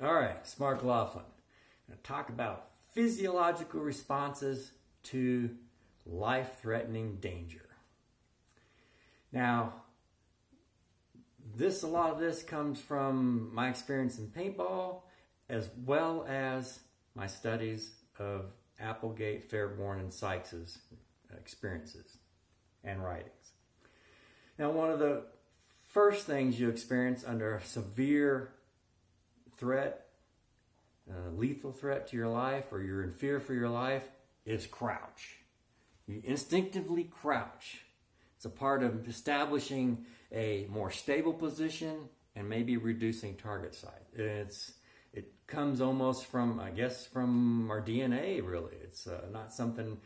All right, Smart Laughlin. I'm going to talk about physiological responses to life-threatening danger. Now, this a lot of this comes from my experience in paintball as well as my studies of Applegate, Fairbairn, and Sykes's experiences and writings. Now, one of the first things you experience under a severe threat, uh, lethal threat to your life, or you're in fear for your life, is crouch. You instinctively crouch. It's a part of establishing a more stable position and maybe reducing target size. It's it comes almost from I guess from our DNA really. It's uh, not something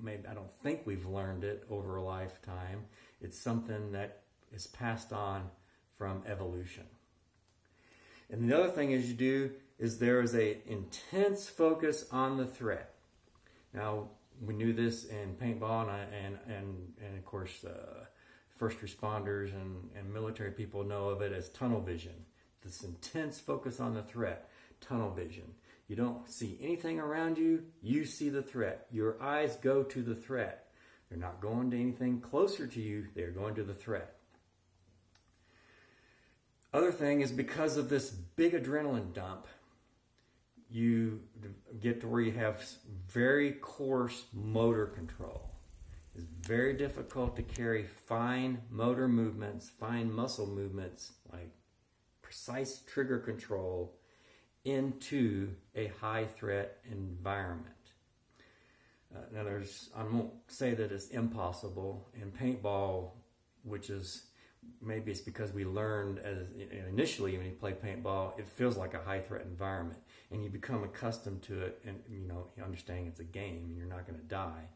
maybe I don't think we've learned it over a lifetime. It's something that is passed on from evolution. And the other thing is you do is there is a intense focus on the threat. Now we knew this in paintball and and and, and of course uh, first responders and, and military people know of it as tunnel vision. This intense focus on the threat, tunnel vision. You don't see anything around you, you see the threat. Your eyes go to the threat. They're not going to anything closer to you, they're going to the threat. Other thing is because of this big adrenaline dump, you get to where you have very coarse motor control. It's very difficult to carry fine motor movements, fine muscle movements, like precise trigger control into a high threat environment. Uh, now, there's, I won't say that it's impossible. In paintball, which is maybe it's because we learned as initially when you play paintball, it feels like a high threat environment, and you become accustomed to it, and you know, understanding it's a game, and you're not going to die.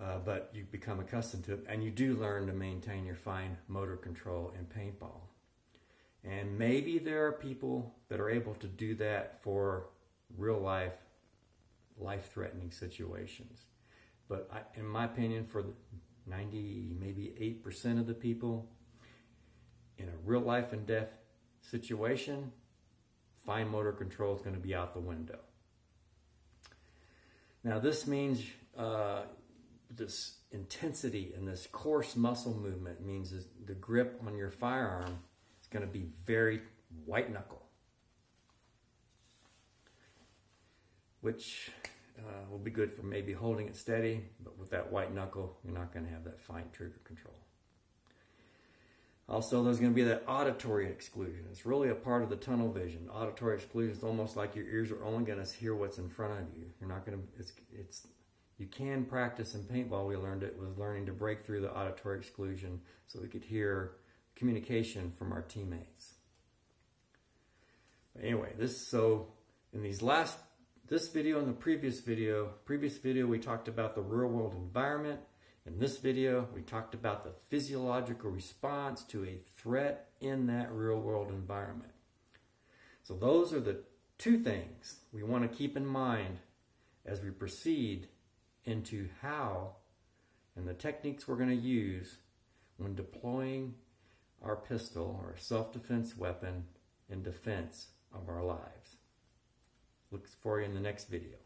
Uh, but you become accustomed to it, and you do learn to maintain your fine motor control in paintball. And maybe there are people that are able to do that for real life, life threatening situations. But I, in my opinion, for 90, maybe 8% of the people in a real life and death situation, fine motor control is going to be out the window. Now, this means uh, this intensity and this coarse muscle movement means the grip on your firearm is going to be very white knuckle, which uh, will be good for maybe holding it steady, but with that white knuckle, you're not going to have that fine trigger control. Also, there's going to be that auditory exclusion. It's really a part of the tunnel vision. Auditory exclusion is almost like your ears are only going to hear what's in front of you. You're not going to. It's it's. You can practice in paintball. We learned it was learning to break through the auditory exclusion so we could hear communication from our teammates. But anyway, this so in these last this video and the previous video, previous video we talked about the real world environment. In this video, we talked about the physiological response to a threat in that real world environment. So those are the two things we want to keep in mind as we proceed into how and the techniques we're going to use when deploying our pistol or self-defense weapon in defense of our lives. Look for you in the next video.